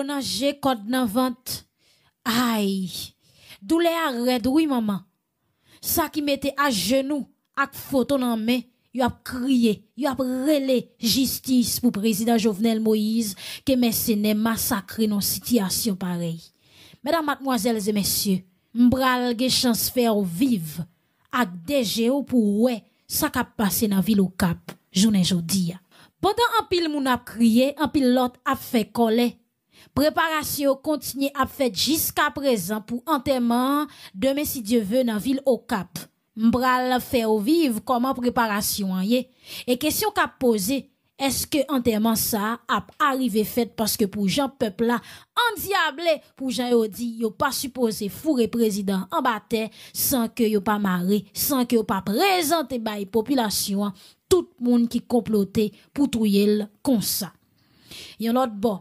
yo nan je kod nan vant. Ay, doule a red, oui maman. Sa ki mette a genou ak foto nan men, yo ap kriye, yo ap rele jistis pou prezident Jovenel Moïse ke mesene masakre nan sityasyon parey. Medan matmoazel ze mesye, mbral ge chans fer ou viv ak deje ou pou we sa kap pase nan vil ou kap, jounen jodi ya. Pendan an pil moun ap kriye, an pil lot ap fe kole, Préparation continue à faire jusqu'à présent pour enterrement demain si Dieu veut dans ville au Cap. M'bral faire vivre comment préparation y est. Et question qu'a posé, est-ce que enterrement ça a arrivé fait parce que pour Jean peuple là endiablé pour Jean yo dit yo pas supposé fourrer président en bataille sans que yo pas maré, sans que yo pas présenté la population tout monde qui complotait pour trouiller comme ça. Yon l'autre bon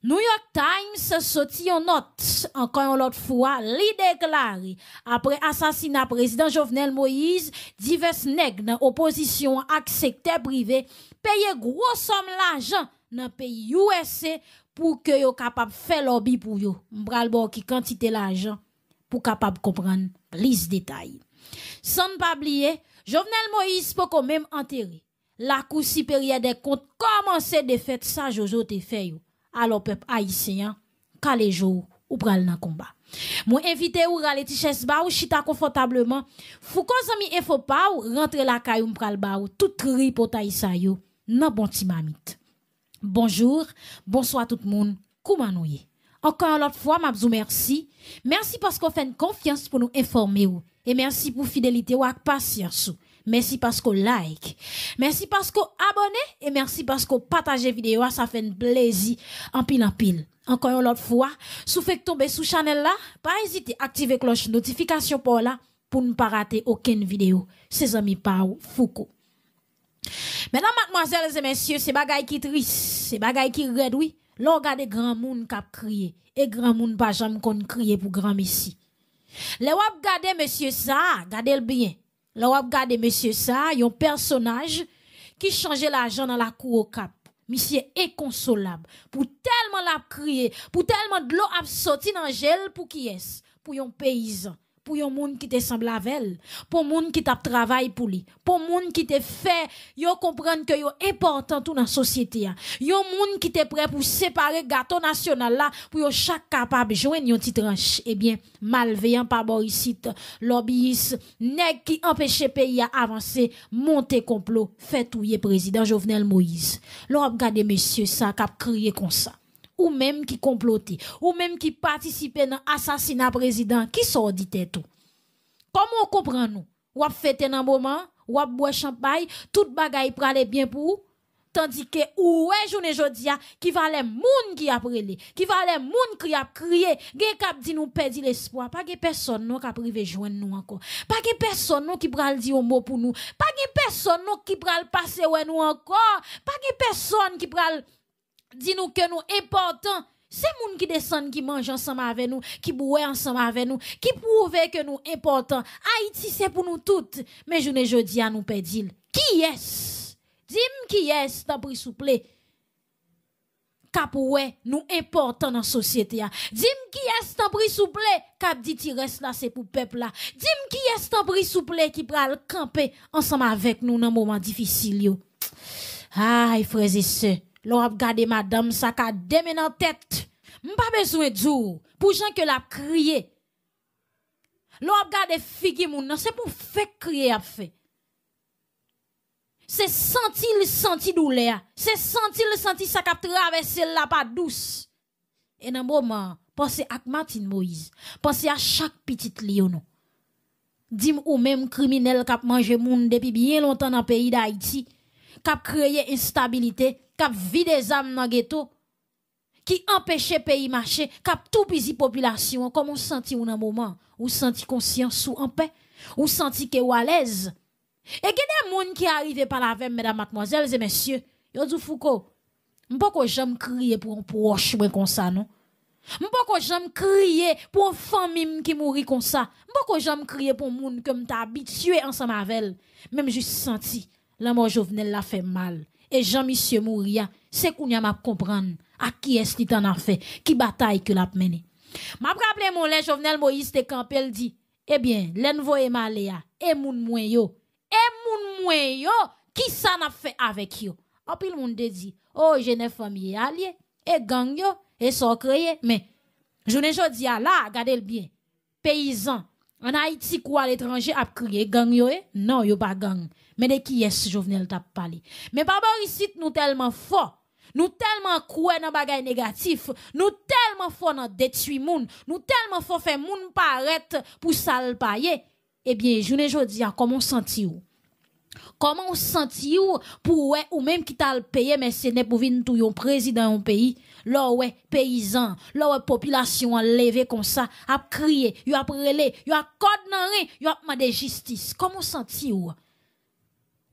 New York Times soti yon not ankon yon lot fwa li deklari apre asasina prezident Jovenel Moïse divers neg nan oposisyon ak sekte prive peye gro som l'ajan nan peyi USA pou ke yo kapap fe lobby pou yo. Mbral bo ki kantite l'ajan pou kapap kompran plis detay. San pa bliye, Jovenel Moïse pou kon menm anteri. La kousi perye de kont komanse de fet sa jojo te fe yo. Alors peuple haïtien calé jour ou pral nan combat. Moi invité ou rale tiches ba ou chita confortablement. Fou ko zami info pa ou rentre la kay ou pral ba ou tout ripotay sa yo nan bon ti mamite. Bonjour bonsoir tout le monde. Comment encore l'autre fois m'a merci. Merci parce qu'on fait une confiance pour nous informer ou. Et merci pour fidélité ou ak patience. Merci parce qu'on like. Merci parce qu'on abonne. Et merci parce qu'on partage vidéo. Ça fait un plaisir en pile en pile. Encore une autre fois, si vous faites tomber sous channel là, pas hésiter à activer cloche notification pour là, pour ne pas rater aucune vidéo. C'est amis Pau Foucault. Mesdames, mademoiselles et messieurs, c'est bagay qui triste, c'est bagay qui red, oui. L'on regarde grand moun kap crier, et grand moun pas jamais crier pour grand messie. Le wap gade monsieur ça, gade le bien. Le wap gade monsieur ça, yon personnage qui changeait l'argent dans la cour au cap. Monsieur inconsolable. Pour tellement la crier, pour tellement de l'eau a sorti dans gel pour qui est Pour yon paysan pour yon moun qui te semble avec pour moun qui t'a travail pour lui, pour moun qui te fait yo comprendre que yo important tout dans société a. Yon moun qui te prêt pour séparer gâteau national là pour yo chaque capable joindre yon petit tranche. Eh bien, malveillant par boricite, lobbyiste, nèg qui empêche pays à avancer, monter complot, fait touyer président Jovenel Moïse. L'on regarde monsieur ça cap crier comme ça ou même qui complotait, ou même qui participait dans l'assassinat président, qui sort dit tout? Comment on comprend nous? Ou ap fêter dans moment, ou ap boire champagne, tout bagay prale bien pour Tandis que, ou est journée jodia, qui va les moun qui a prélé, qui va les moun qui a crié, gen kap di nous perdi l'espoir, pas gen personne non qui privé joindre nous encore. Pas gen personne non qui pral di un mot pour nous. Pas gen personne non qui pral passer ouais nous encore. Pas gen personne qui pral di nou ke nou important, se moun ki desen ki manje ansama ave nou, ki bouwe ansama ave nou, ki pouve ke nou important. Haiti se pou nou tout, men jounen jodi an nou pe dil. Ki yes? Dim ki yes, tabri souple. Kap wè nou important nan sosyete ya. Dim ki yes tabri souple, kap diti res la se pou pepl la. Dim ki yes tabri souple ki pral kampe ansama avek nou nan mouman difisil yo. Ay freze se. L'on a madame ça ka dans tête. M'pas besoin de pour gens que l'a crié. L'on a regardé figi moun c'est pour faire crier a fait. C'est sentir le senti douleur. C'est sentir le senti ça ka traverser la pas douce. Et dans moment, pensez à Martin Moïse. Pensez à chaque petite lion. Dim ou même criminel qui a mangé moun depuis bien longtemps dans le pays d'Haïti, qui a créé instabilité, kap vide zam nan ghetto, qui empêche pays marcher, kap tout pisi population, comme on senti ou nan moment, ou senti conscience ou en paix, ou senti que ou à l'aise. Et que des moun qui arrivent par la veille, mesdames, mademoiselles et messieurs, yo dit Foucault, m'pas ko j'aime crier pour un proche comme ça, non? M'pas j'aime crier pour une famille qui mourit comme ça. M'pas j'aime crier pour moun que m'ta habitué ensemble avec elle. Même juste senti, la mort Jovenel l'a fait mal et Jean-Monsieur Mouria, c'est qu'on y a m'a comprendre à qui est-ce qui t'en a fait, qui bataille que l'a mené. M'a rappelé mon lè Jovenel Moïse te campel dit, eh bien, l'envoyé maléa, et moun mwen yo, et moun mwen yo, qui ça n'a fait avec yo? En pile monde dit, oh, j'ai famille allié, et gang yo, et so créé, mais, je ne jodi là, regardez le bien, paysan, en Haïti, quoi, l'étranger a crié gang yo, eh? Non, yo pas gang. Mais de qui est-ce Jovenel t'a parlé? Mais par ici, nous tellement fort. Nous tellement croyons dans bagay négatif, nous tellement fort dans détruire moun, nous tellement fort faire moun paraître pour salpayer. Eh bien, je ne jodi à comment senti ou? Comment on senti ou pour ouais, ou même qui t'a payé mais ce n'est pour venir tout yon président un pays. Là ouais paysan. Là ouais population a levé comme ça a crié yo a relé yo a code nan rien yo a demandé justice. Comment senti ou?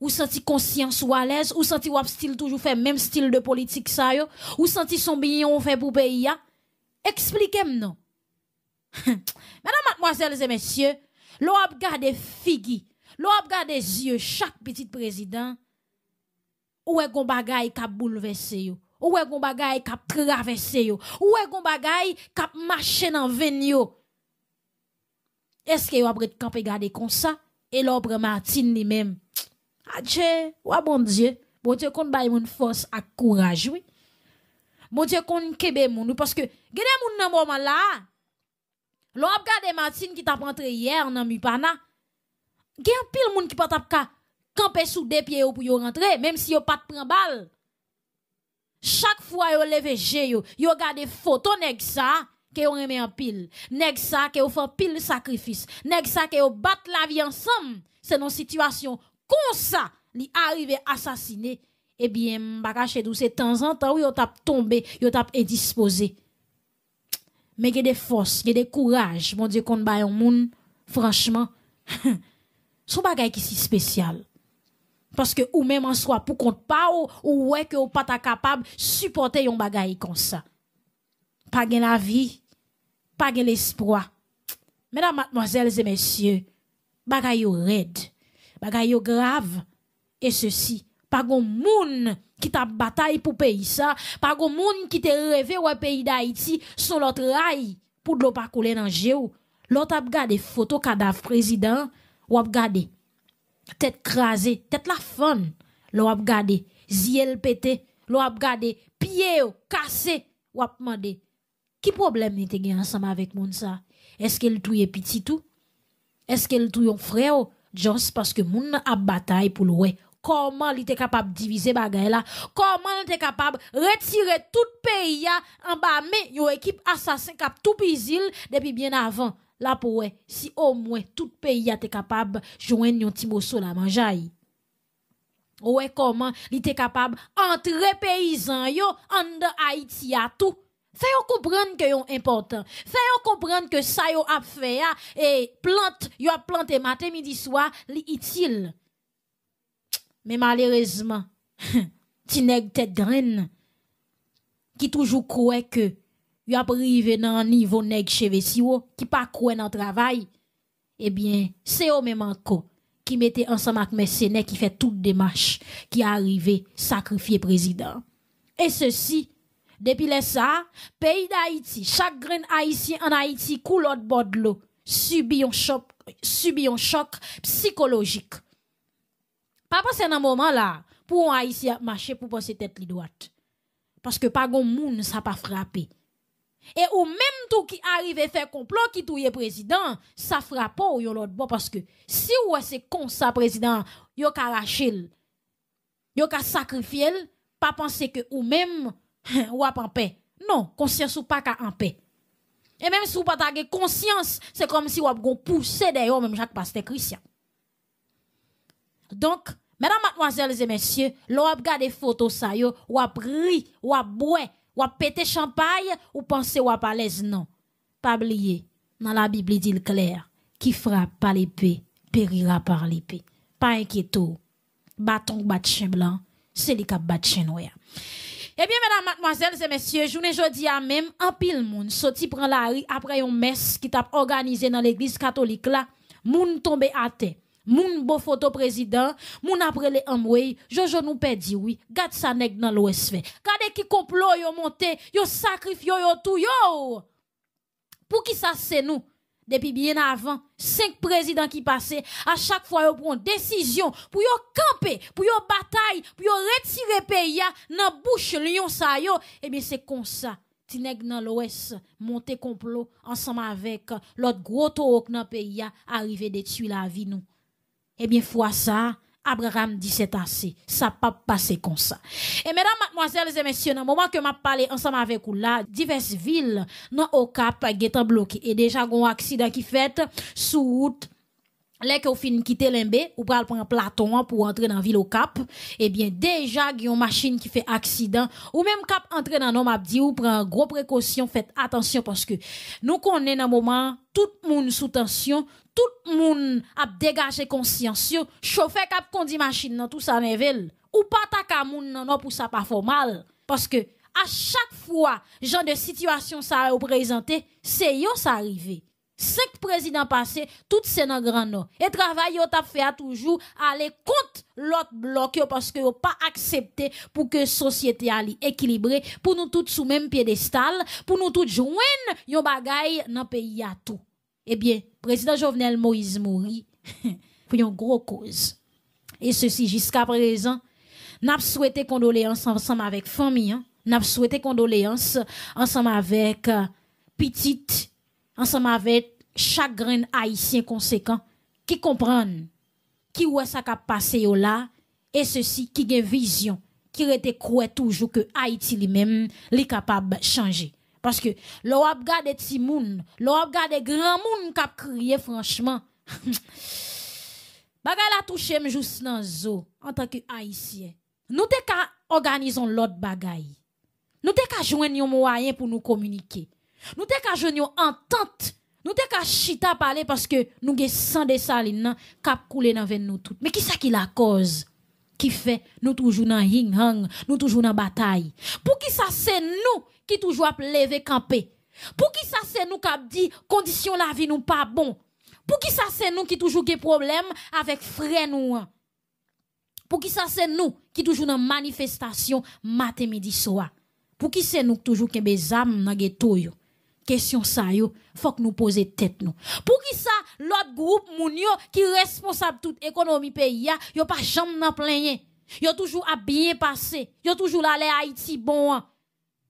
Ou senti conscience ou à l'aise? Ou senti ou style toujours fait même style de politique ça yo? Ou senti son bien on fait pour pays expliquez-moi non. Mesdames, mademoiselles et messieurs, l'on a gardé figi L'on a regardé yeux chaque petit président, ou est gon bagay kap bouleversé yo, ou est gon bagay kap traversé yo, ou est gon bagay kap marché dans yo. Est-ce que yo après camper garder comme ça et l'obre Martine lui-même. Adje, wa bon Dieu, bon Dieu kon bay moun force ak courage oui. Bon Dieu kon kebe moun parce que gade moun nan moment là. L'on a Martine qui t'a rentré hier dans Mipana gen pile moun qui pas tap ka camper sous des pieds pour yo rentrer même si yo pas prend balle. Chaque fois yo levé jé yo yo gade photo nèg ça que yo remet en pile. Nèg ça que yo fait pile sacrifice. Nèg ça que yo bat la vie ensemble. C'est une situation comme ça li arrivé assassiné eh bien m'bagache dou c'est temps en temps yo tap tombé yo tap indisposé. Mais y a des forces, y a des courage, mon Dieu, qu'on baille un monde, franchement, son bagay qui si spécial. Parce que ou même en soi, pour qu'on pas ou, ou ouais que ou pas capable supporter un bagay comme ça. Pas gain la vie, pas gain l'espoir. Mesdames, mademoiselles et messieurs, bagay yo red, bagay yo grave, et ceci, pas gon moun qui t'a bataille pour pays ça, pas gon moun qui te rêvé ouais pays d'Haïti sur l'autre rail pour de l'eau pas couler dans géo. L'autre a gardé photo cadavre président, ou ap gade, tête crasée, tête la fun, l'on ap gade, ziel pété, l'on ap gade, pied cassé, ou ap mande, qui problème était gen ensemble avec moun ça? Est-ce qu'elle touye petit tout? Est-ce qu'elle touye frère? Just parce que moun a bataille pour le comment il était capable de diviser bagay là? Comment il était capable de retirer tout pays en bas mais yo équipe assassin cap tout pisil depuis bien avant là pour si au moins tout pays a été capable joindre un petit la manjaille ouais comment il était capable entrer paysans yo en de Haïti à tout. Fait yo comprendre que yon important. Fait yo comprendre que ça yo a fait et plante yo a planté matin midi soir li utile. Mais malheureusement ti nèg tête qui toujours croit yo ap rive nan nivou neg cheve si yo, ki pa kwen nan travay, eh ebyen, se yo men manko, ki mette ansam ak mesene ki fe tout demache, ki arrive sakrifye prezident. E se si, depi le sa, peyi da Haiti, chak gren Haitien an Haiti kou lot bod lo, subi yon chok, chok psikologik. Pa pa se nan moman la, pou an Haitien ap mache pou pose tet li doat. Paske pa gon moun sa pa frape. Et ou même tout qui arrive et fait complot qui touye président, ça frappe ou yon l'autre bon parce que si ou c'est comme ça président, yo ka rachel, yo ka sacrifier, pas penser que ou même ou en paix. Non, conscience ou pas ka en paix. Et même si ou pas ta conscience, c'est comme si ou ap gon poussé d'ailleurs même Jacques Pasteur Christian. Donc, mesdames, mademoiselles et messieurs, l'on ap gade photos ça yo, ou ap ri, ou ap boire, ou péter champagne ou penser ou à l'aise non. Pas oublier, dans la Bible il dit clair, qui frappe par l'épée périra par l'épée. Pas inquiéto. Bâton bat chien blanc, c'est les cap bat chien noir. Eh bien, mesdames, mademoiselles et messieurs, journée jeudi à même, en pile moun, sorti prend la rue après une messe qui t'a organisé dans l'église catholique là, moun tombé à terre. Moun beau photo président, moun après les amway, Jojo nous perdi oui. Gade sa nèg dans l'ouest fait. Gade qui complot yo monté, yo sacrifié yo tout yo. Pour qui ça c'est nous? Depuis bien avant, cinq présidents qui passaient, à chaque fois, ils prennent décision pour yo camper, pour yo bataille, pour yo retirer pays dans bouche lion sa yo. Eh bien, c'est comme ça. Tineg dans l'ouest, monter complot ensemble avec l'autre gros taureau dans pays, arrivé détruire la vie nous. Eh bien, fois ça, Abraham dit c'est assez. Ça pas passer comme ça. Et mesdames, mademoiselles et messieurs, dans le moment que m'a parlé ensemble avec vous là, diverses villes dans au cap sont bloquées et déjà un accident qui fait sous route Lè que vous fin quitter Limbe, ou pral prendre Platon pour entrer dans ville au Cap, eh bien déjà il y a une machine qui fait accident ou même Cap entrer dans nom dit ou prend gros précaution, faites attention parce que nous connaissons dans moment tout monde sous tension, tout le monde a dégagé conscience, chauffeur cap conduit machine dans tout ça ou pas ta ka moun non pour ça pas formal parce que à chaque fois genre de situation ça a présenté, c'est yo ça arrivé cinq présidents passés, tout c'est dans grand nord. Et travail fait toujours aller contre l'autre bloc parce que yo pas accepté pour que société ali équilibrée pour nous tous sous même piédestal, pour nous tous joindre yon bagay dans pays à. Eh bien, président Jovenel Moïse Mouri pour une gros cause. Et ceci jusqu'à présent, n'a souhaité condoléances ensemble avec famille, hein? n'a souhaité condoléances ensemble avec euh, petite ensemble avec chaque grain haïtien conséquent qui comprennent qui ouais ça qu'a passé là? Et ceci qui a vision qui était croit toujours que Haïti lui-même est capable de changer parce que l'on a regardé petit moun l'on a regardé grand moun qui a crié franchement. Bagay la touché me juste dans zo en tant que haïtien. Nous te ka organisons l'autre bagay nous te ka joindre un moyen pour nous communiquer. Nous te ka joindre entente. Nous te ka chita parler parce que nous avons sang de saline cap couler dans nous toutes. Mais qui ça qui la cause? Qui fait? Nous toujours dans hing hang, nous toujours dans bataille. Pour qui ça c'est nous? Qui toujours lever camper? Pour qui ça c'est nous qui dit condition la vie nous pas bon? Pour qui ça c'est nous qui toujours des problème avec frère nous? Pour qui ça c'est nous qui toujours dans manifestation matin midi soir? Pour qui c'est nous toujours qui des âmes dans ghetto yo? question ça yo faut que nous poser tête nous pour qui ça l'autre groupe moun yo qui responsable toute économie pays ya yo pas jamais nan plein yo toujours a bien passé yo toujours là les Haïti bon hein.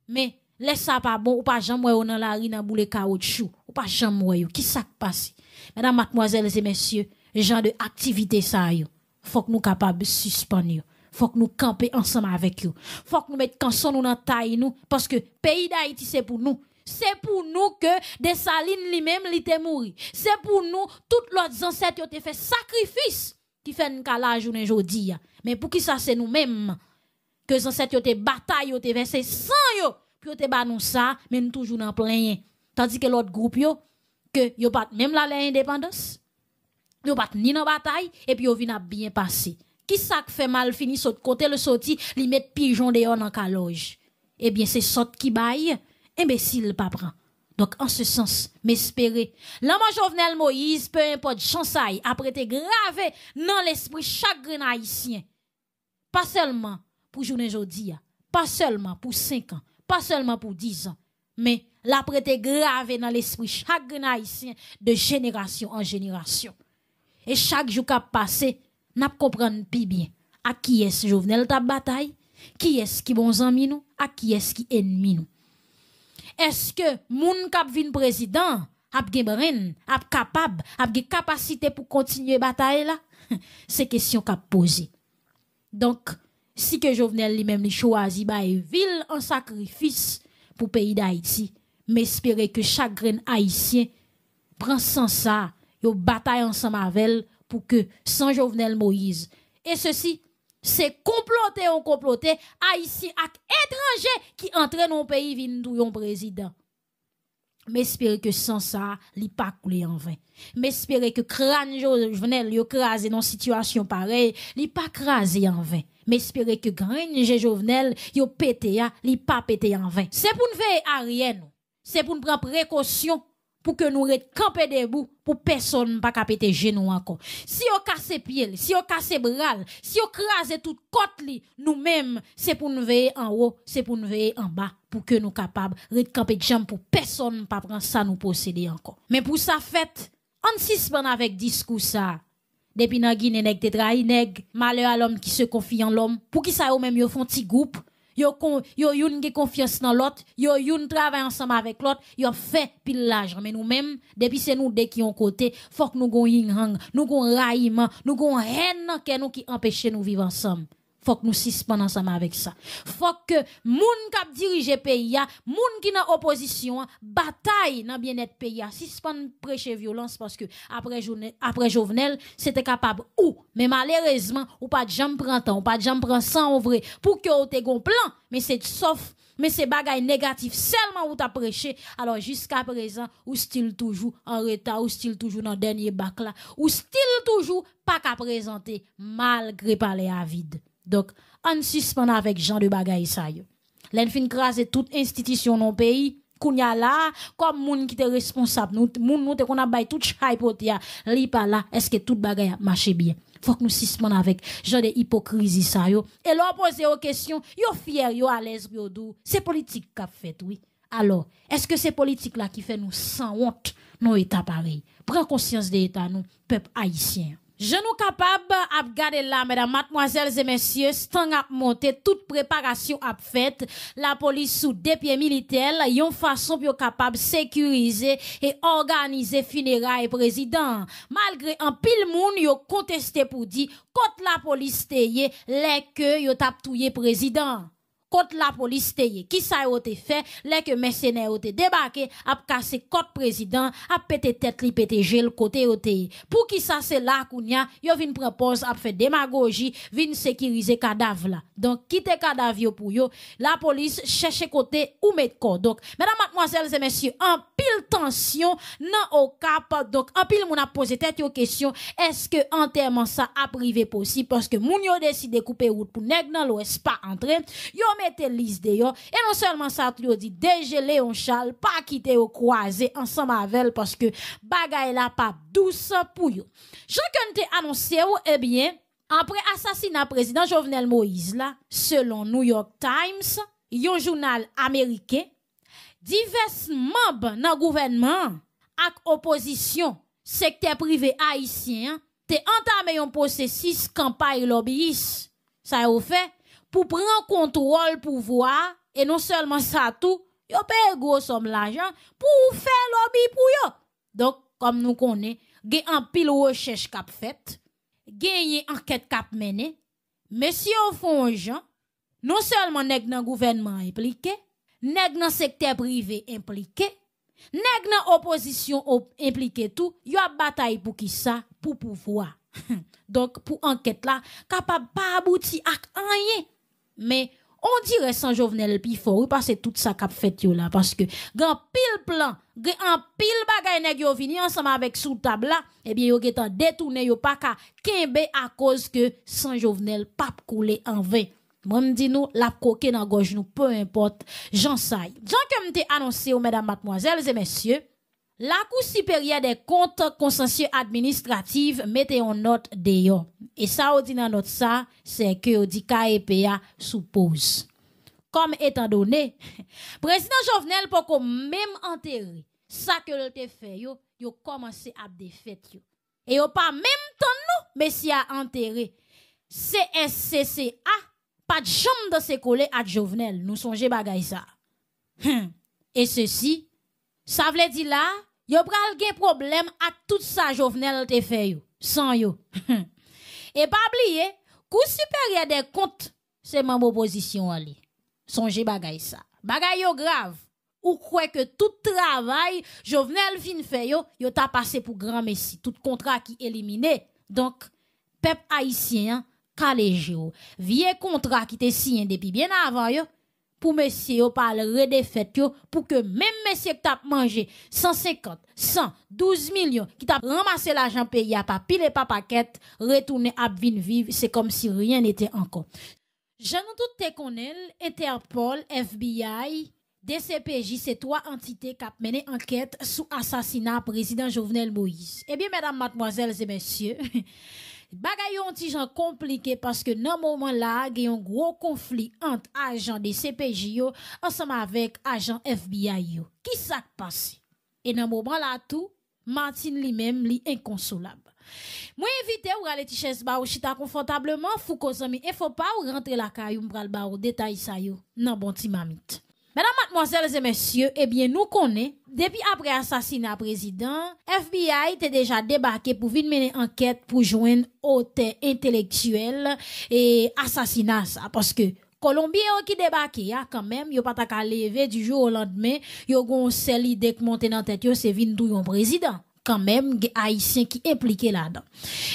mais laisse ça pas bon ou pas jamais ou dans la rue dans boule caoutchouc. Ou pas jamais yo. Qui ça passe? Mesdames mademoiselles et messieurs gens de activité ça yo. Faut que nous capable suspendre faut que nous camper ensemble avec eux. Faut que nous mettions canson nous dans taille nous. Parce que pays d'Haïti c'est pour nous. C'est pour nous que des salines lui-même li te mouri. C'est pour nous toutes leurs ancêtres ont fait sacrifice qui fait une la journée aujourd'hui. Mais pour qui ça c'est nous-mêmes? Que les ancêtres ont bataille ont versé sang yo puis ont ba ça mais nous toujours en plein. Tandis que l'autre groupe yo que yo pas même la l'indépendance. Yo pas ni dans bataille et puis yo vient bien passer. Qui ça fait mal fini saute côté le sorti, li met pigeon dehors dans caloge? Eh bien c'est sorte qui baille imbécile pas. Donc, en ce sens, m'espérer. L'homme Jovenel Moïse, peu importe, chansaille, après te gravé dans l'esprit chaque haïtien. Pas seulement pour journée aujourd'hui, pas seulement pour 5 ans, pas seulement pour 10 ans, mais l'après te gravé dans l'esprit chaque haïtien de génération en génération. Et chaque jour qui passé, n'a comprendre plus bien à qui est Jovenel ta bataille, qui est-ce qui bon amis nous, à qui est-ce qui ennemi nous est-ce que moun kap vin président ap gen ap capable, ap gen capacité pour continuer bataille là? C'est question qu'a posé. Donc si que Jovenel lui-même li choisi ba ville en sacrifice pour pays d'Haïti, m'espérer que chaque grain haïtien prend sans ça, yo bataille ensemble avec pour que sans Jovenel Moïse et ceci c'est comploter ou comploter haïtien ak étranger qui entre dans pays vin un président. M'espérer que sans ça, li pas coulé en vain. M'espérer que crâne Jovenel yo crasé dans situation pareille, li pas crasé en vain. M'espérer que graine Jovenel yo pété ya, li pas pété en vain. C'est pour nous veiller à rien. C'est pour nous prendre précaution pour que nous restions campés debout pour personne pas péter genou encore. Si on casse pied, si on casse bras, si on crase toute côte nous-mêmes, c'est pour nous veiller en haut, c'est pour nous veiller en bas pour que nous capables de camper jambe pour personne pas prendre ça nous posséder encore. Mais pour ça fait, on suspend avec discours ça. Depuis nan Guinée nèg te trahi nèg, malheur à l'homme qui se confie en l'homme. Pour qui ça yo même yo font petit groupe? Yo yo youn ge confiance dans l'autre, yo youn travaille ensemble avec l'autre, yo fait pile l'argent. Mais nous-mêmes, depuis c'est nous deux qui ont côté, faut que nous gon yin hang, nous gon raillement, nous gon haine que nous qui empêche nous vivre ensemble faut que nous suspendons ensemble avec ça. Faut que moun kap dirige pays moun qui dans opposition, bataille dans bien-être pays suspend prêcher violence parce que après après Jovenel, c'était capable ou. Mais malheureusement ou pas de jambe prend temps, ou pas de jambe prend sang vrai pour que ou te gon plan, mais c'est sauf mais c'est bagaille négatif seulement ou t'as prêché alors jusqu'à présent ou style toujours en retard ou style toujours dans dernier bac là ou style toujours pas qu'à présenter malgré parler à vide donc, on suspend avec Jean de Bagay ça yo. L'en fin crase toute institution dans pays, kounya là, comme moun qui était responsable, nous, moun nous te qu'on a bay tout chay potia, li pa là, est-ce que tout bagay marche bien? Faut que nous suspend avec Jean de hypocrisie ça yo. Et leur poser aux questions, yo fier, yo à l'aise, yo dou. C'est politique qu'a fait, oui. Alors, est-ce que c'est politique là qui fait nous sans honte, nos états pareils? Prends conscience des états, nous, peuple haïtien. Je nous capable à garder là, mesdames, mademoiselles et messieurs, stang à monter, toute préparation à faite, la police sous des pieds militaires, yon façon pour capable sécuriser et organiser funérailles président. Malgré un pile moun yo contesté pour dire, contre la police teye, les que yo tap président kont la polis teye. Ki sa yo te fe, lè ke mesenè yo te debake, ap kase kot prezident, ap pete tet li pete jel kote yo teye. Pou ki sa se la koun ya, yo vin prepons ap fe demagogi, vin sekirize kadav la. Donk kite kadav yo pou yo, la polis chèche kote ou met kon. Donk, mèdam matmoazèl zè mèsyè, an pil tansyon nan okap, donk an pil moun ap pose tet yo kesyon, eske anterman sa ap rive posi, paske moun yo deside koupe wout pou neg nan lo es pa antre, yo mè mette lis de yo. E non selman sa tou yo di, deje Leon Charles pa kite yo kwaze ansan mavel paske bagay la pa dousa pou yo. Eh Chakon te anonsye yo, ebyen, apre asasina prezident Jovenel Moïse la, selon New York Times, yo jounal Amerike, divers mob nan gouvenman ak opozisyon sekte prive haisyen te entame yon posesis kampay lobbyis. Sa yo fe, pour prendre contrôle pouvoir et non seulement ça tout, yo paye gros somme l'argent pour faire lobby pour yo. Donc comme nous connaissons, gen un pile recherche cap fait, gen enquête cap mené, mais si au fond gens, non seulement nèg nan gouvernement impliqué, nèg nan secteur privé impliqué, nèg nan opposition impliqué tout, yo a bataille pour qui ça? Pour pouvoir. Donc pour enquête là, capable pas aboutir à rien mais on dirait sans Jovenel pi fort. Parce que tout ça qu'a fait yo là. Parce que grand pile plan grand pile bagay nèg yo vini ensemble avec sous table là eh bien yo getan détourné yo pas ka kembe à cause que sans Jovenel pas couler en vain. Moi me dis nous la coquée dans gorge nous peu importe. J'en sais Jean comme t'ai annoncé mesdames mademoiselles et messieurs la Cour supérieure des comptes consensuels administratifs mette en note d'ailleurs. Et ça, on dit dans note ça, c'est que on dit KEPA sous pause. Comme étant donné, président Jovenel pour même enterrer ça que le fait yo, yo commencé à défaire yo. Et yo pas même temps nous, mais si a enterré CSCCA, pas de chambre de se coller à Jovenel, nous songez bagay ça. Hum. Et ceci, ça veut dire là, yo pral gen problème à tout ça Jovenel te fait yo, sans yo. Et pas oublier, coup supérieur des comptes, c'est membre opposition ali. Songez bagay ça. Bagay yo grave. Ou croyez que tout travail Jovenel fin fait yo, yo t'a passé pour grand messie, tout contrat qui éliminé. Donc peuple haïtien, calé Vieux contrat qui te signé depuis bien avant yo, pour monsieur fête yo pour que même monsieur qui t'a mangé 150, 100, 12 millions qui t'a ramassé l'argent payé à pas pile pas paquet retourner à vin vivre c'est comme si rien n'était encore. Je nous tout te connais Interpol, FBI DCPJ, c'est trois entités qui ont mené enquête sous assassinat président Jovenel Moïse. Eh bien, mesdames, mademoiselles et messieurs, Bagay yon ti jan komplike paske nan mouman la gen yon gro konflik ant ajan de CPJ yo ansama vek ajan FBI yo. Ki sak pase? E nan mouman la tou, Martin li mem li inkonsolab. Mwen evite ou gale ti ches ba ou chita konfortableman fou ko zami e fo pa ou rentre la kay ou mbral ba ou detay sa yo nan bon ti mamit. Mesdames, mademoiselles et messieurs, eh bien, nous connaissons, depuis après assassinat président, FBI était déjà débarqué pour venir mener enquête pour joindre auteur intellectuel et assassinat ça. Parce que, Colombien qui débarque, ah, quand même, yo pas qu'à lever du jour au lendemain, yo gon seul idée que monter dans tête yo, c'est vin président. quand même haïtiens qui impliqués là-dedans.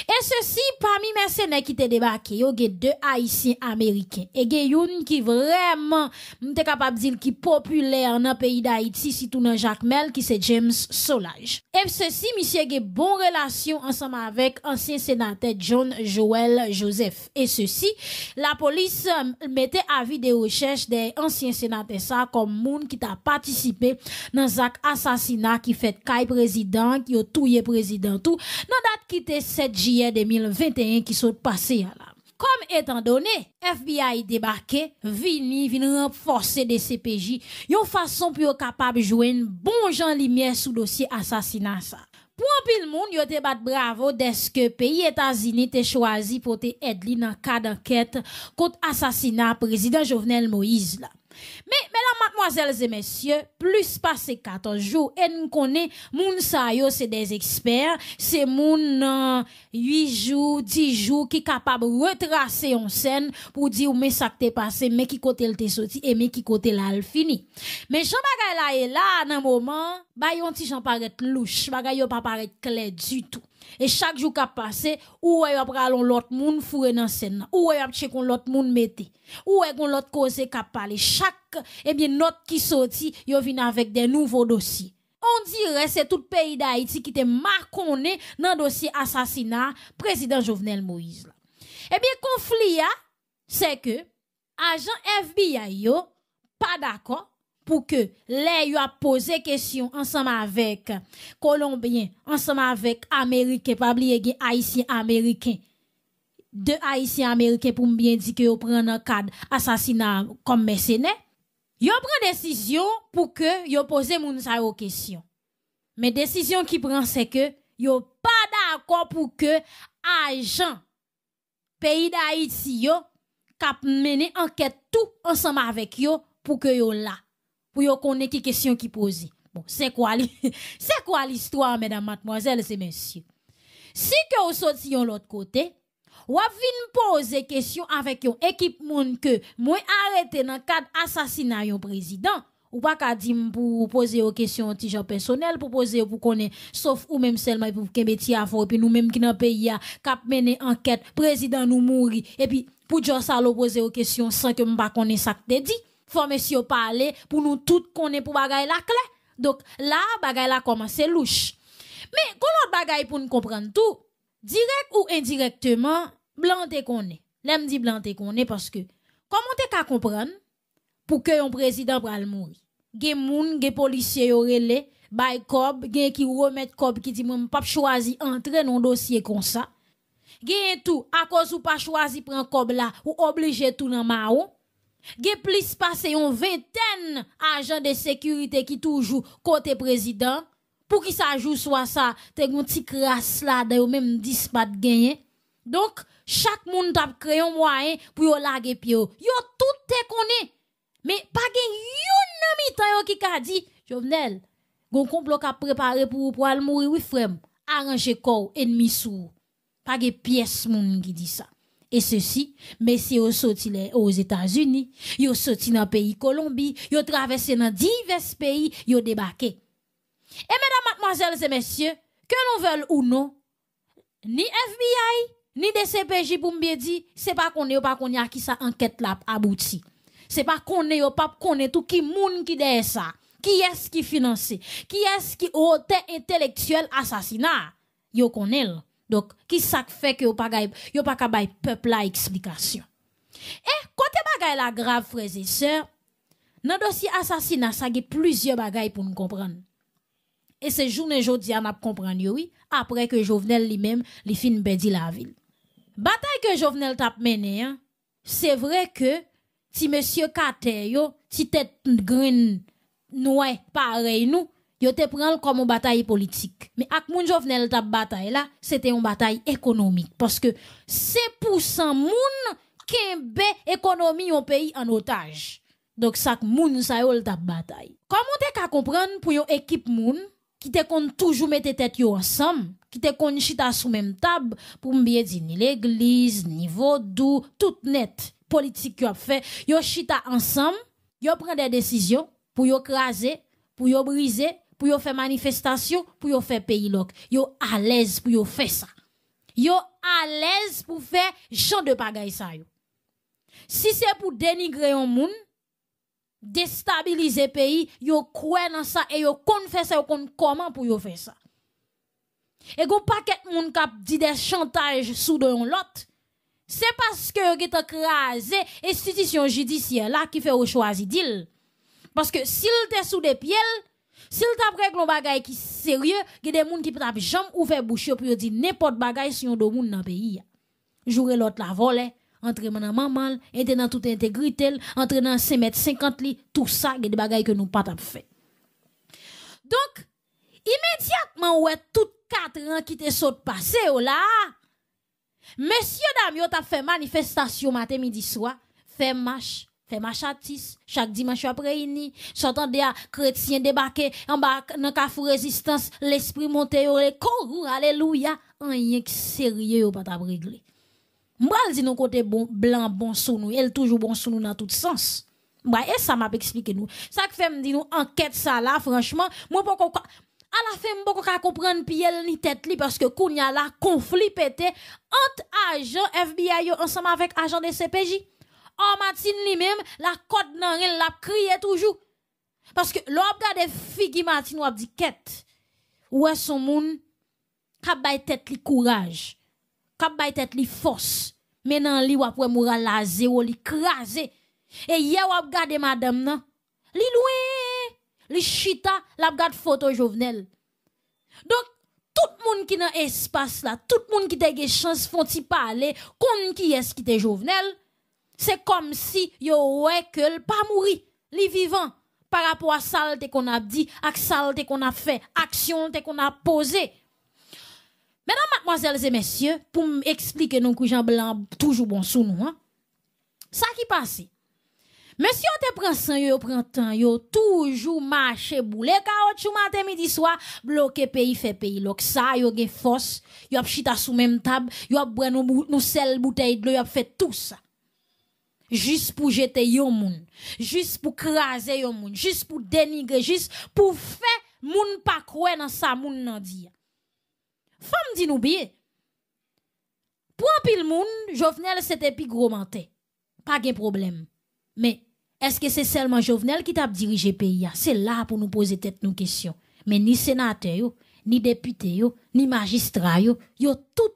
Et ceci parmi mercenaires qui étaient débarqués, yo a deux haïtiens américains et une qui vraiment m'était capable de dire qui populaire dans pays d'Haïti surtout dans Jacques Mel qui c'est James Solage. Et ceci monsieur a bon relation ensemble avec ancien sénateur John Joel Joseph. Et ceci, la police euh, mettait avis de recherche des anciens sénateurs ça comme moun qui t'a participé dans Zak assassinat qui fait Kai président qui touye président tout. Dans date qui était 7 juillet 2021 qui sont passé là. Comme étant donné, FBI débarqué, vini, vini renforcer des CPJ, yon façon pour yon capable jouer bon Jean lumière sous dossier assassinat ça. Pour un pile moun, yo te bat bravo deske pays États-Unis te choisi pour te aider dans cas d'enquête contre assassinat président Jovenel Moïse là. Mais, mesdames, mademoiselles et messieurs, plus passé 14 jours, et nous connaissons, moun sa yo, c'est des experts, c'est moun, euh, 8 jours, 10 jours, qui capable retracer en scène pour dire, mais ça t'est passé, mais qui côté le t'est sorti, et mais qui côté là, le fini. Mais Jean Bagay là est là, dans un moment, bah, yon ti Jean paraît louche, bagay pas paraît clair du tout. Et chaque jour qu'a passé, ou y a pralon l'autre moun fourré dans scène, ou y a checkon l'autre moun mette, ou y a l'autre cause qu'a parlé? Chaque, eh bien, note qui sorti, yo vient avec des nouveaux dossiers. On dirait c'est tout le pays d'Haïti qui était marconné dans dossier assassinat président Jovenel Moïse. Eh bien, conflit, c'est que agent FBI yo, pas d'accord pour que les a posé question ensemble avec Colombiens, ensemble avec Américains, pas oublier Haïtiens Américains. Deux Haïtiens Américains pour bien dire que prend un cadre assassinat comme mercenaire. Yo prend décision pour que yo pose moun sa yo question. Mais décision qui prend c'est que yo pas d'accord pour que agent pays d'Haïti yo cap mener enquête tout ensemble avec yo pour que yo là pour yo connaître qui question qui pose. Bon, c'est quoi c'est quoi l'histoire mesdames mademoiselles et messieurs? Si que vous sorti de l'autre côté, ou vin poser question avec yon équipe moun que moi arrêté dans cadre assassinat yon président ou pas qu'à dire pour poser une question genre personnel pour poser pour connaître sauf ou même seulement pour kembe ti et puis nous même qui dans pays a cap mener enquête président nous mouri et puis pour dire ça poser une question sans que m'pa connaît ça que dit faut monsieur parler pour nous tout connaître pour bagay la clé. Donc là, bagay la commence louche. Mais quand l'autre bagay pour nous comprendre tout, direct ou indirectement, blanc te connaît. L'aime dit blanc te connaît parce que, comment te ka comprendre pour que un président pral mourir? Gen moun, gen policier yo rele, bay kob, gen qui remet kob qui dit moi pas choisi entrer dans dossier comme ça. Gen tout, à cause ou pas choisi prendre kob là, ou obligé tout dans maou. Ge plis pase yon venten ajan de sekurite ki toujou kote prezident. Pou ki sa jou swa sa, te goun ti kras la de yo menm dispat genye. Donk, chak moun tap kreyon mwayen pou yo lage pyo. Yo tout te kone. Me pa gen yon nami tan yo ki ka di. Jovenel, goun komplo ka prepare pou ou pou al mouri wifrem. Aranje kou, enmi sou. Pa gen piyes moun ki di sa. Et ceci, mais si vous sorti aux États-Unis, vous sorti dans le pays Colombie, vous traversé dans divers pays, vous débarqué. Et mesdames, mademoiselles et messieurs, que nous veulent ou non, ni FBI, ni DCPJ pour me dire, c'est pas qu'on est pas qu'on a qui ça enquête là abouti. C'est pas qu'on est pas qu'on est tout qui moun qui derrière ça. Qui est-ce qui finance? Qui est-ce qui auteur intellectuel assassinat? Yo connaît. Dok, ki sak fe ki yo pa gay, yo pa ka bay pepla eksplikasyon. E, kote bagay la grav freze se, nan dosi asasina sa ge plizye bagay pou nou kompran. E se jounen jodi an ap kompran yowi, apre ke Jovenel li mem li fin bedi la vil. Batay ke Jovenel tap mene, an, se vre ke ti mesye kate yo, ti tet grin noue parey nou, yo te prend comme une bataille politique. Mais ak moun Jovenel t'a bataille là, c'était une bataille économique parce que c'est pour ça moun kembe économie un pays en otage. Donc ça moun sa yo t'a bataille. Comment te ka comprendre pour une équipe moun qui te kon toujours mettre tête yo ensemble, qui te kon chita sous même table pour bien dire ni l'église, ni vaudou, tout net politique yo fait, yo chita ensemble, yo prend des décisions pour yo craser, pour yo briser, pour yo faire manifestation, pour yo faire pays loc. Yo à l'aise pour yo faire ça. Yo à l'aise pour faire genre de bagaille ça. Si c'est pour dénigrer un monde, déstabiliser pays, yo croit dans ça et yo kon kon comment pour yo faire ça. Et gon paquet moun kap dit des chantages sous de l'autre. C'est parce que yo get crasé institution judiciaire là qui fait au choisi d'il. Parce que s'il te sous des pieds, Sil tap rek nou bagay ki serye, ge de moun ki tap jam ouve bouchyo pou yo di nepot bagay si yon do moun nan peyi ya. Joure lot la vole, entre nan mamal, ente nan tout integritel, entre nan 5 mètre 50 li, tout sa ge de bagay ke nou pat ap fe. Donk, imediatman wè tout 4 an ki te sot pase yo la, mesye dam yo tap fe manifestasyon mate midi swa, fe mash, marche artiste, chaque dimanche après réuni, s'entendait à chrétiens débarquer en bas dans cafou résistance, l'esprit monté, les courroux, alléluia, rien que sérieux, pas t'a réglé. M'bral dit nous côté bon, blanc, bon sous nous, elle toujours bon sous nous dans tout sens. Bah, et ça m'a expliqué nous. Ça que fait me dit nous enquête ça là, franchement, moi pas à la fin m'boko ka comprendre piel ni tête li parce que kounya la conflit pété entre agent FBI ensemble avec agent de CPJ. En matin lui même la code nan elle la crié toujours. Parce que l'on des figi matin ou dit quête. est son bay tête li courage. Ka bay tête li force. Maintenant li wap moral la zéro li crasé. Et hier wap gade madame nan? Li loin li chita, la gade photo Jovenel. Donc, tout le monde qui dans espace là, tout le monde qui des chance font parler, comme qui est-ce qui est Jovenel, c'est comme si yo ouais que pas mourir, li vivant par rapport à saleté qu'on a dit, à saleté qu'on a fait, action qu'on a posé. Mesdames, mademoiselles et messieurs, pour m'expliquer nous que Jean Blanc toujours bon sous nous, hein? Ça qui passe. Monsieur te prend sang yo prend temps yo toujours marcher boule caoutchouc matin midi soir bloquer pays fait pays lok ça yo gen force yo ap chita sous même table yo ap boire nous nous sel bouteille de l'eau yo fait tout ça juste pour jeter yon moun. Juste pour craser yon moun. Juste pour dénigrer juste pour faire moun pas croire dans ça moun nan femme dit nous bien pour un pile moun Jovenel c'était pi gros pas de problème mais est-ce que c'est seulement Jovenel qui t'a dirigé pays? C'est là pour nous poser tête nos questions. Mais ni sénateur, ni député, ni magistrat, yo, yo tout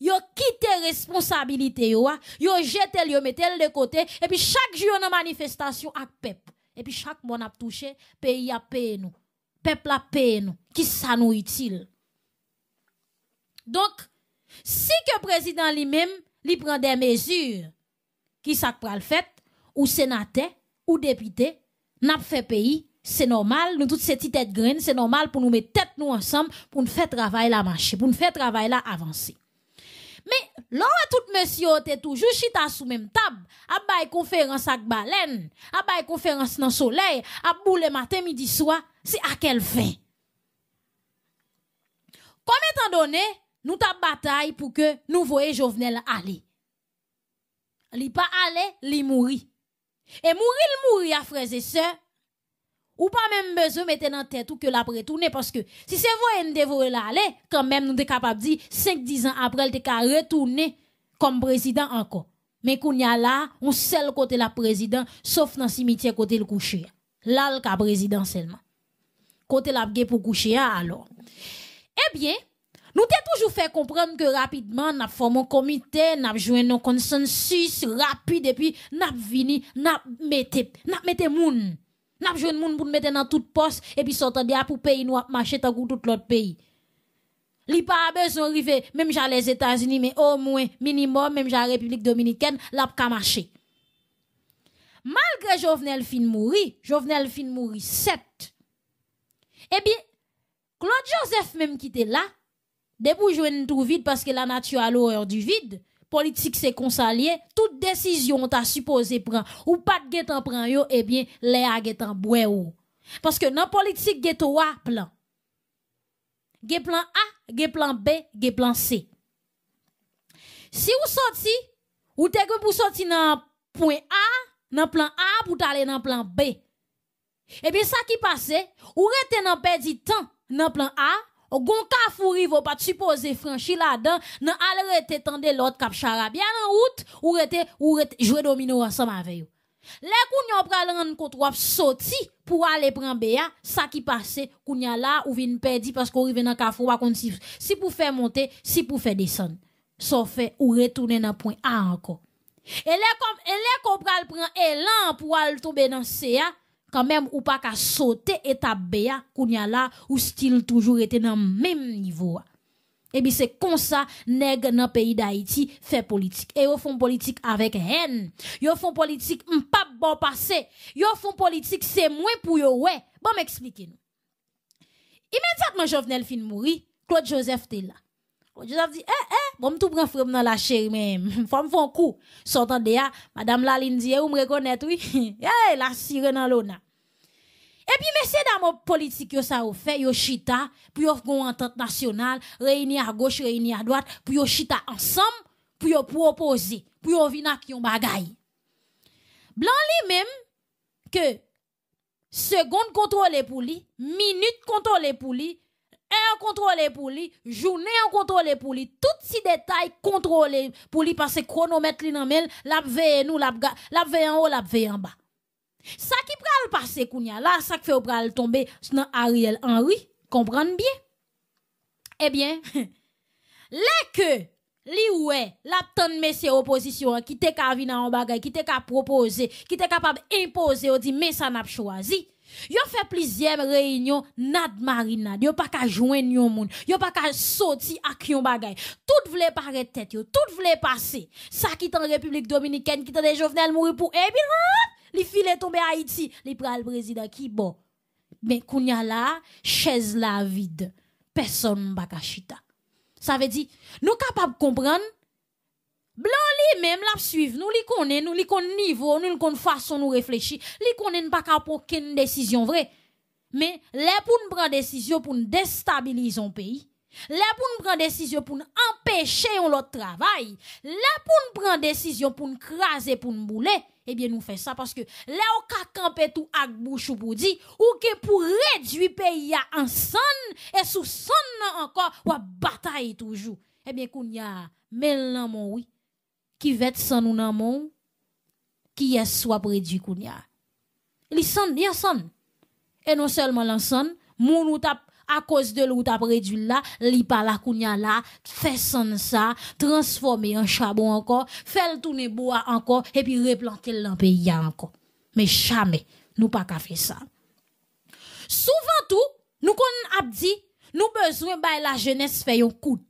yo quitté responsabilité yo, yo jeté yo metté de côté. Et puis chaque jour dans manifestation avec peuple. Et puis chaque mois a touché pays a payé nous. Peuple a payé nous. Qui ça nous utile? Donc si que président lui-même lui prend des mesures qui ça le fait? Ou sénateur ou député, n'a fait pays, c'est normal, nous toutes ces petites graines, c'est normal pour nous mettre tête nous ensemble pour nous faire travail la marcher, pour nous faire travail là avancer. Mais, là, tout monsieur était toujours chita sous même table, à conférence avec baleine, à conférence dans soleil, à boule matin, midi, soir, c'est à quelle fin? Comme étant donné, nous ta bataille pour que nous voyons Jovenel aller. Li pas aller, li mourir. Et mourir, mourir, frères et sœurs, ou pas même besoin de mettre dans tête ou que la retourner parce que si c'est vous de vous là quand même nous sommes capables de dire 5-10 ans après, elle ka retourner comme président encore. Mais qu'on y a là, on seul côté la président, sauf dans le cimetière côté le coucher. Là, le cas président seulement. Côté la pour coucher alors. Eh bien, Nous t'ai toujours fait comprendre que rapidement, n'a formé un comité, n'a joué un consensus rapide et puis n'a vini, n'a mette, n'a mette moun. N'a joué moun pour mettre dans toute poste et puis sortir pour payer nous marcher tant tout l'autre pays. Li pas besoin river même j'ai les États-Unis mais au moins minimum même la République dominicaine l'a pas marcher. Malgré Jovenel fin mourir, Jovenel fin mourir 7. Eh bien Claude Joseph même qui était là Debout joindre tout vide parce que la nature a l'horreur du vide. Politique c'est consalier, toute décision t'a supposé prendre ou pas de guetan prend yo, eh bien, les a guetan ou. Parce que dans politique ghetto a plan. Ge plan A, ge plan B, ge plan C. Si vous sorti, ou te pour sortir dans point A, dans plan A pour aller dans plan B. Eh bien, ça qui passe, ou rete dans perdu temps dans plan A, Ou gon ka fouri vo pat supose franchi la dan, nan al rete tende lot kap charabia nan out, ou rete, ou rete, jwe domino ansam ave yo. Le koun yo pral ren kont wap soti pou ale pran beya, sa ki pase koun ya la ou vin pedi pasko ou rive nan ka fouri wakon si, si pou fe monte, si pou fe deson. So fe ou retoune nan point A anko. E le kon e pral pran elan pou al tobe nan seya, quand même ou pas qu'à sauter étape B kounya là ou style toujours était dans même niveau. Et bien c'est comme ça nèg dans pays d'Haïti fait politique. Et ils font politique avec haine. Ils font politique pas bon passé. Ils font politique c'est moins pour yo ouais. Bon m'expliquer nous. Immédiatement Jovenel fin mourir, Claude Joseph était là. Joseph dit eh eh bon tout prend frère dans la chérie même. Faut me faire un coup. Sortant de là, madame Laline ou me oui. Eh la sirène dans l'ona. Et puis, messieurs, dans mon politique, yo ça fait, yo chita, pour yo une entente nationale, réunir à gauche, réunir à droite, pour yo chita ensemble, pour yo proposer, pour yo venir qui yon bagay. Blanc li même, que seconde contrôle pour lui, minute contrôle pour lui, heure contrôle pour lui, journée contrôle pour lui, tout ces détails contrôlés pour lui, parce que chronomètre li nan mel, la veille nous, la veille en haut, la veille en bas. Ça qui pral passer kounya là, ça qui fait pral tomber dans Ariel Henry, comprendre bien? Eh bien, les que li oué, la tonne messieurs opposition qui te ka vina en bagay, qui te ka proposer, qui te capable imposer, ou dit mais ça n'a choisi. Yo fait plusieurs réunions nad marina, yo pas ka joindre yon moun, yo pas ka sorti ak yon bagay. Tout vle paraître tête yo, tout vle passer. Ça qui en République dominicaine, qui des Jovenel mourir pour eh bien li file tomber Haïti, li pral président qui bon. Mais kounya là, chaise la vide. Personne baka chita. Ça veut dire, nous capable comprendre Blanc li même la suivre, nous li connaît, nous li connaît niveau, nous li connaît façon nous réfléchir, li connaît pas qu'à aucune décision vraie. Mais les pour nous prendre décision pour nous déstabiliser un pays, les pour nous prendre décision pour nous empêcher l'autre travail, les pour nous prendre décision pour nous craser, pour nous bouler, eh bien nous faisons ça parce que là on camper tout ak bouche pour ou que pour réduire pays en son et sous son encore ou bataille toujours. Eh bien kounya mel nan mon oui ki vet san nou nan moun, ki yes swap redwi koun ya. Li san, ya san. E non selman lan san, moun ou tap, a cause de l'out après du là, li pa la kounya là, fait sans ça, transformer en charbon encore, fait le tourner bois encore, et puis replanter dans pays encore. Mais jamais, nous pas qu'à faire ça. Souvent tout, nous qu'on a dit, nous besoin de la jeunesse faire un coût.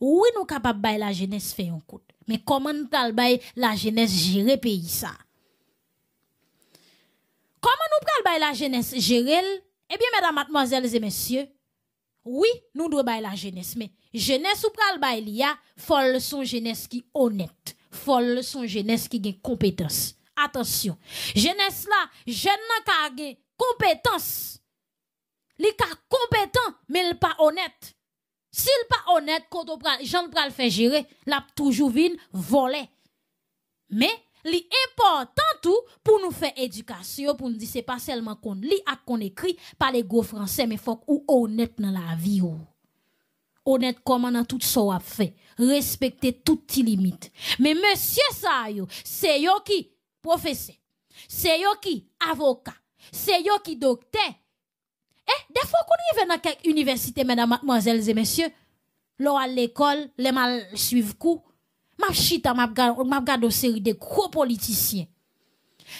Oui, nous capable de la jeunesse faire un coût. Mais comment nous pral la jeunesse gérer pays ça? Comment nous pral la jeunesse gérer eh bien, mesdames, mademoiselles et messieurs, oui, nous devons la jeunesse, mais jeunesse ou pral bailler liya, folle son jeunesse qui honnête, folle son jeunesse qui a compétence. Attention, jeunesse là, jeune n'a compétence. Li ka compétent, mais il pas honnête. S'il pas honnête, quand on pral, j'en pral fait gérer, l'a toujours vin voler. Mais li important tout pour nous faire éducation pour nous dire c'est pas seulement qu'on lit et qu'on écrit par les gros français mais faut ou honnête dans la vie honnête comment dans tout ça fait. Respecter toutes les limites. Mais monsieur ça c'est yo qui professeur c'est yo qui avocat c'est yo qui docteur eh des fois qu'on y va dans quelques universités mesdames mademoiselles et messieurs Lo à l'école, les mal suivent coup. M'a chita m'a gade série de gros politiciens.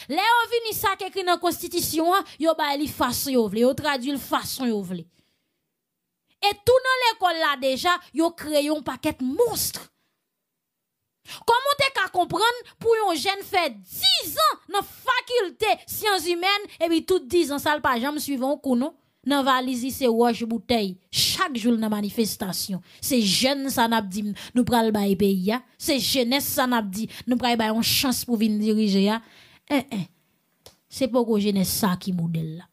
Les vini ça qui écrit dans constitution, yo ba li façon yo vle, yo façon yo vle. Et tout dans l'école là déjà, yo créé un paquet monstre. Comment t'es qu'à comprendre pour un jeune fait 10 ans dans faculté sciences humaines et puis tout 10 ans ça pas jamais suivant coup non? Dans valise c'est roche bouteille. Chaque jour dans manifestation. C'est jeune ça n'a dit nous pral bailler pays c'est jeunesse ça n'a dit nous pral bailler une chance pour venir diriger ya. Eh eh. C'est pourquoi jeunesse ça qui modèle là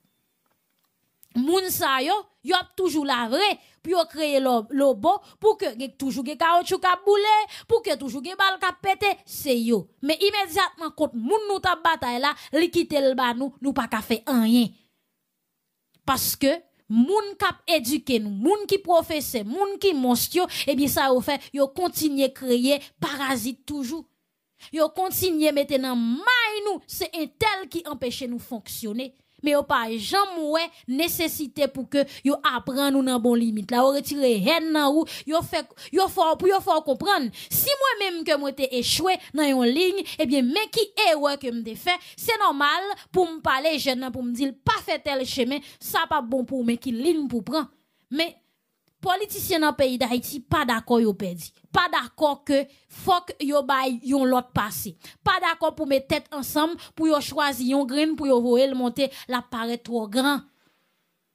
moun sa yo yo toujours la vraie pour yo créer le bon pour que toujours ge caoutchouc ka boule pour que toujours ge bal ka pété c'est yo. Mais immédiatement quand moun nou ta bataille là li quitte le ba nous nous pas ka faire rien parce que moun kap éduqué nous moun qui professeur moun qui monstre et eh bien ça au fait yo continue créer parasite toujours. Yo continue mettre dans maille nous c'est un tel qui empêche nous fonctionner mais yo pas jamais nécessité pour que yo apprend nous dans bon limite. Là on retire haine nan ou yo fait yo fort pour yo fort comprendre. Si moi même que moi t'ai échoué dans une ligne eh bien mais qui erreur que m'te fait c'est normal pour me parler jeune pour me dire pas fait tel chemin ça pas bon pour mais qui ligne pour prendre. Mais politiciens dans le pays d'Haïti pas d'accord yo perdu. Pas d'accord que faut yo bay yon lot passé. Pas d'accord pour mettre tête ensemble pour yo choisir yon grain pour yo voyer le monter. La paraît trop grand.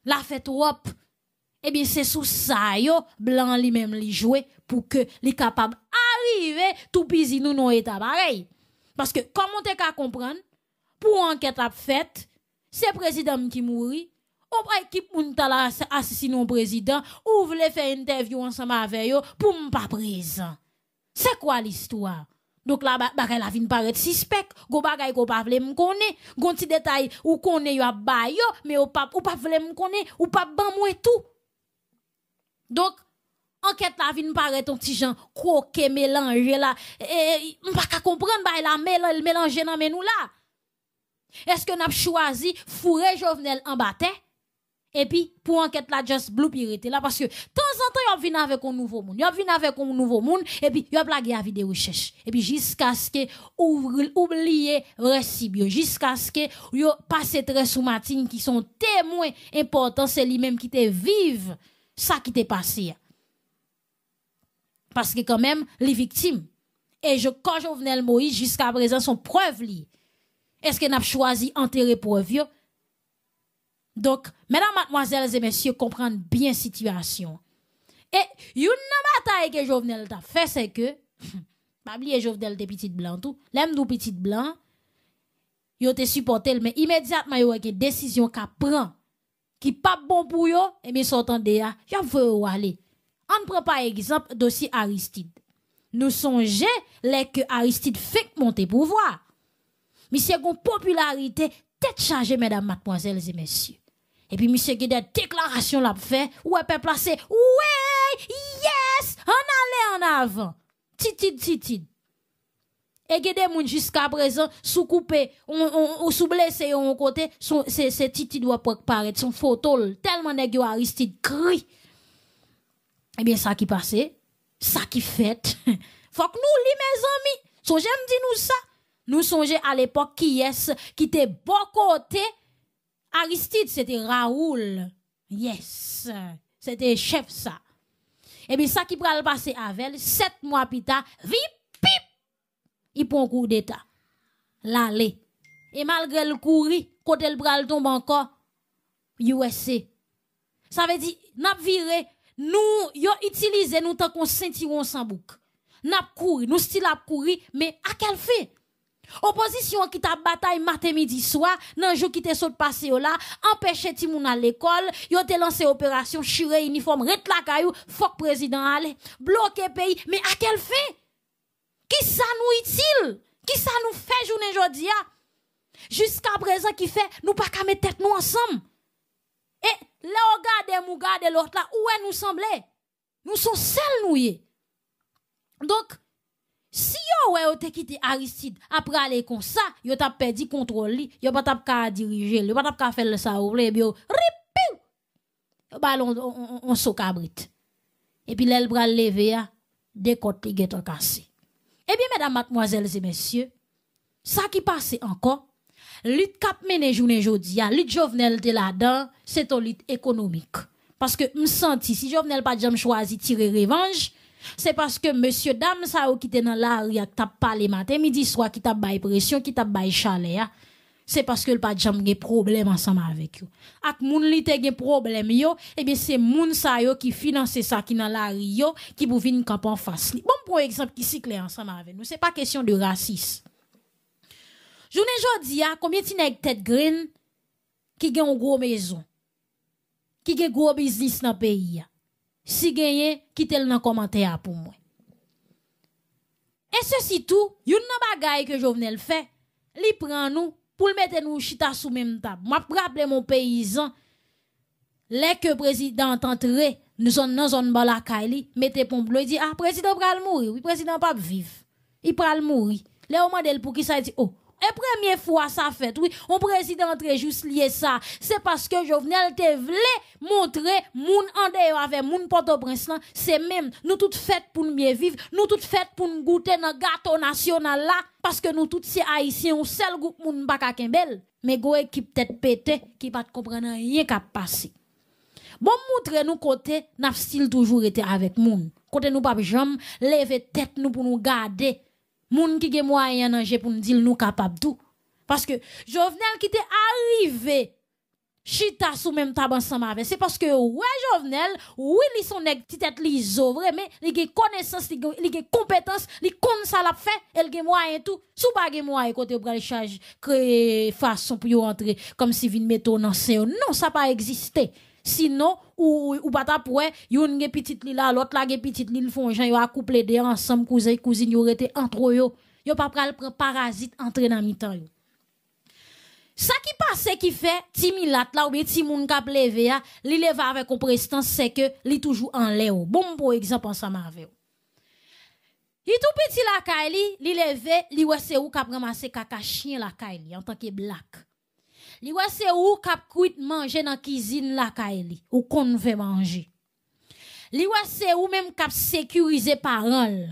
La fait trop eh bien c'est sous ça yo. Blanc lui même li jouer pour que li capable arriver tout pisi nous non état pareil. Parce que comment t'es qu'à comprendre? Pour enquête a fait c'est président qui mourit on prend équipe moun ta la assassiner un président ou voulez faire interview ensemble avec yo pour pas présent. C'est quoi l'histoire? Donc là, bagay la vin paraît suspect. Go bagay ko pa vle m koné. Gon ti détail ou koné yo a ba yo, mais ou pa ou pa vle m koné, ou pa ban moi tout. Donc enquête la vin paraît ton petit Jean croqué mélangé là et m pas ka comprendre ba la mélanger dans nous là. Est-ce que n'a choisi fourrer Jovenel en bataille et puis, pour enquête la just blue pirate là, parce que, de temps en temps, y vient avec un nouveau monde. Y vient avec un nouveau monde, et puis, a plagué la vidéo recherche. Et puis, jusqu'à ce que, oublier récit jusqu'à ce que, y passe très sous matin qui sont témoins importants, c'est lui-même qui te vive, ça qui t'est passé. Parce que quand même, les victimes, et je, quand Jovenel Moïse, jusqu'à présent, sont preuves li. Est-ce que n'a choisi enterrer preuve donc, mesdames, mademoiselles et messieurs, comprendre bien situation. Et, une bataille que Jovenel t'a fait, c'est que, pas oublier Jovenel des petites blancs tout, l'aime nous petites blancs, yo te supporté, mais immédiatement, yo une décision qu'a prend, qui pas bon pour yo, et bien, sortant de là, yo veux aller. On prend par exemple, dossier Aristide. Nous songeons les que Aristide fait monter pouvoir. Mais c'est une popularité tête chargée, mesdames, mademoiselles et messieurs. Et puis, monsieur qui des déclarations l'a fait, ouais, peut placer, ouais, yes, on allait en avant. Titid, titid. Et des moun jusqu'à présent, sous coupé, ou sous blessé, on côté, c'est, titid doit paraître, son photo, tellement nèg Aristide cri. Eh bien, ça qui passé, ça qui fait. Faut que nous, li, mes amis, songez me dit nous ça. Nous songez à l'époque qui est, qui était bon côté, Aristide, c'était Raoul. Yes. C'était chef ça. Et bien, ça qui le passer avec sept mois plus tard, vip, pip, il prend un coup d'état. L'aller. Et malgré le courir, côté le bras tombe encore, USA. Ça veut dire, n'a viré, nous, yo utilisé nous tant qu'on ceinturon sans bouc. N'a couru, nous style à courir, mais à quel fait? Opposition qui t'a bataille matin midi soir, nan jour qui te saute passé là, empêcher Timoun à l'école, yo te lancé opération chire uniforme, ret la caillou, faut président aller, bloquer pays, mais à quel fin? Qui ça nous utile? Qui ça nous fait journée aujourd'hui? Jusqu'à présent qui fait, nous pas qu'à mettre tête nous ensemble. Et là, regardez, nous regardez l'autre là, où est nous semblait? Nous sommes seuls nous. Donc, si yo ouais te quitté Aristide après aller comme ça, yo t'a perdu contrôle yo pas t'a ka diriger, yo pas t'a ka faire ça ou le bio ripiu. Yo ballon on on, on et puis l'elle bral lever des côtes li get cassé. Eh bien mesdames, mademoiselles et messieurs, ça qui passe encore lutte cap mené journée jodi a lutte Jovenel de là-dedans, c'est une lutte économique. Parce que me senti si Jovenel pas jamais choisi tirer revanche, c'est parce que monsieur dame ça qui était dans la rue t'a parlé matin midi soir qui t'a bail pression qui t'a bail chalet c'est parce que le pas jamais des problème ensemble avec eux ak moun li te gen problème yo eh bien c'est moun sa yo qui finance ça qui dans la rue qui pour venir camp en face. Bon pour exemple qui cycle ensemble avec nous. C'est pas question de racisme. Journée jodi a combien ti nèg tête green qui gen une gros maison qui gen gros business dans pays si gagné quittez-le dans commentaire pour moi et ceci tout yon nan bagay que Jovenel fait li prend nous pour le mettre nous chita sous même table m'a rappelé mon paysan les que président entré nous sommes dans zone balakay mettez pompe bleu dit ah président pral mourir oui président pas vivre il pral mourir les au modèle pour qui ça dit oh et première fois ça fait, oui, on président entre juste lié ça. C'est parce que Jovenel te voulait montrer moun en dehors avec moun Port-au-Prince c'est même nous toutes faites pour nous mieux vivre, nous toutes faites pour nous goûter dans gâteau national là parce que nous toutes ces haïtiens on seul groupe moun pas bel mais go équipe tête pété qui pas comprendre rien qui passé. Bon montrer nous côté n'a style toujours été avec moun. Côté nous pas jamais lever tête nous pour nous garder moun qui gen moyen nanger pour nous dire nous capable tout parce que Jovenel qui était arrivé chita sous même taban ensemble avec c'est parce que ouais Jovenel oui li son nèg ti tête li vrai mais li gen connaissance li gen compétence li connaît ça l'a fait elle gen moyen tout sous pas gen moyen côté pour charge créer façon pour entrer comme si vinn mettre non ça pas existé sinon ou ou pas ta poué yon gen petite li l'autre là gen petite li font gens yo accouplé de ensemble cousin cousine yo été entre yo. Yo pas pral prend parasite entrer dans mi-temps yo. Ça qui passe qui fait ti milat là ou bien ti moun k'ap levé a li lève avec prestance c'est que li toujours en l'air bon pour exemple ensemble avec Il tout petit la kaili, li levé, li wè se ou k'ap ramasser kaka chien la kaili en tant que black. Li wè se ou kap kuit manger dans cuisine la kaili ou qu'on veut manger. Li wè se ou même kap sécuriser parole.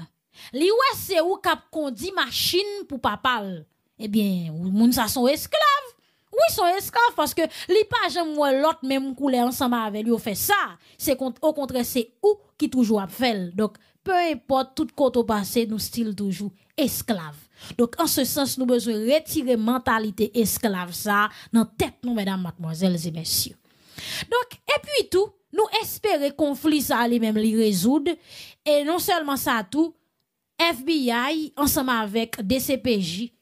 Li wè se ou kap conduit machine pour papal. Eh bien, moun sa son esclave. Oui, son esclave parce que li pas j'aime l'autre même couleur ensemble avec lui fait ça. C'est au contraire c'est ou qui toujours a fait. Donc peu importe tout côté passé nous style toujours esclave. Donc, en ce sens, nous besoin retirer mentalité esclave ça dans tête nous, mesdames, mademoiselles et messieurs. Donc, et puis tout, nous espérer conflit ça lui-même les résoudre. Et non seulement ça tout, FBI, ensemble avec DCPJ,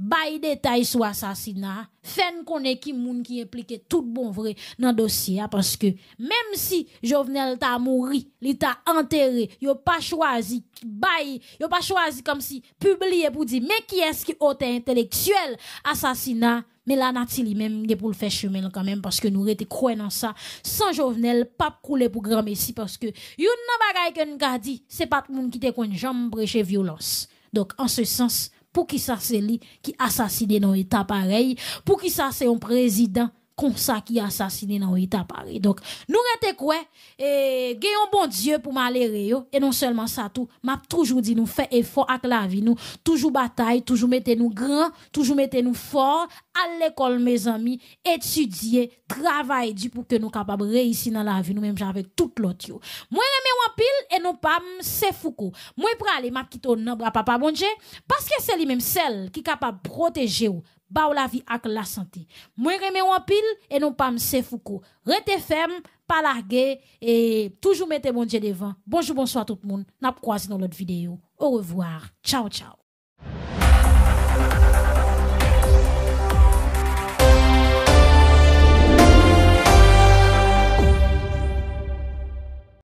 bay détail sur assassinat, fait connaît qui moun qui impliqué tout bon vrai dans dossier parce que même si Jovenel t'a mouri, il t'a enterré, yo pas choisi bay, yo pas choisi comme si publier pour dire mais qui est-ce qui intellectuel assassinat? Mais la natili même pour le faire chemin quand même parce que nous étions croyants dans ça. Sans Jovenel pas couler pour grand messie parce que yon nan bagay que nous c'est pas monde qui te kon jambe prêcher violence. Donc en ce sens pour qui ça c'est lui qui assassiné dans état pareil? Pour qui ça c'est un président comme ça qui assassiné dans état pareil donc nous rete quoi? Et gagnons bon Dieu pour malheureux et non seulement ça tout m'a toujours dit nous fait effort avec la vie nous. Toujours bataille toujours mettez nous grand toujours mettez nous fort. À l'école mes amis étudier travailler du pour que nous capables réussir dans la vie nous même avec tout l'autre moi aimé en pile et non pas c'est Foucault. Moi pour aller m'a quitter non papa bon Dieu parce que c'est lui même celle qui capable protéger ou ba la vie ak la santé. Moi remè en pile et non pas m'se Foucault. Rete ferme, pas larguer et toujours mettez mon Dieu devant. Bonjour, bonsoir tout le monde. N'a croisé dans l'autre vidéo. Au revoir. Ciao, ciao.